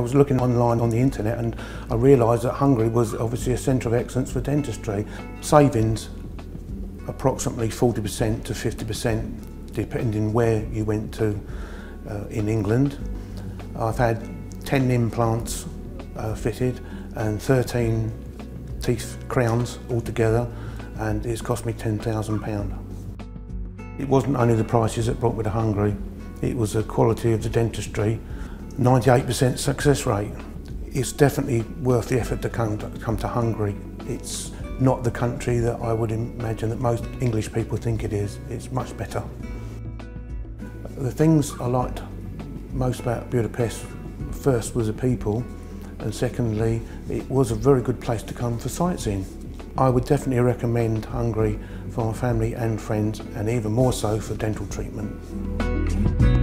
was looking online on the internet and I realised that Hungary was obviously a centre of excellence for dentistry. Savings approximately 40% to 50% depending where you went to uh, in England. I've had 10 implants uh, fitted and 13 teeth crowns altogether and it's cost me £10,000. It wasn't only the prices that brought me to Hungary, it was the quality of the dentistry, 98% success rate. It's definitely worth the effort to come to, come to Hungary. It's not the country that I would imagine that most English people think it is. It's much better. The things I liked most about Budapest first was the people and secondly it was a very good place to come for sightseeing. I would definitely recommend Hungary for my family and friends and even more so for dental treatment.